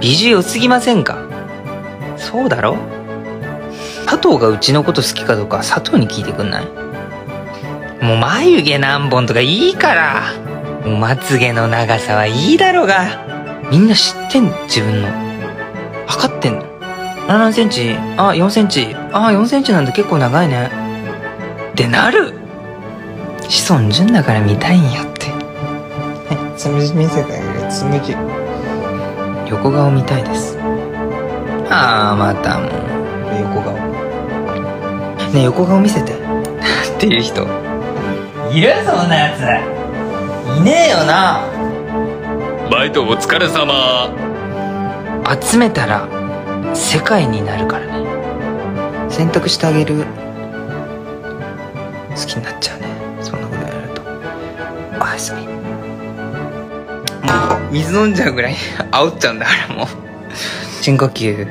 美女良すぎませんか？そうだろ？佐藤がうちのこと好きかどうか佐藤に聞いてくんない？もう眉毛何本とかいいから。もうまつげの長さはいいだろうが。みんな知ってん自分の。測ってんの？7センチ？あ4センチ？あ4センチなんだ。結構長いね。ってなる。子孫順だから見たいんやって。つむじ見せてあげる。つむじ横顔見たいです。ああまたもう。横顔。ねえ横顔見せて。っていう人。いるそんなやついねえよな。バイトお疲れ様。集めたら世界になるからね。選択してあげる。好きになっちゃうね。そんなことやると。おやすみ水飲んじゃうぐらい 煽っちゃうんだからもう。深呼吸。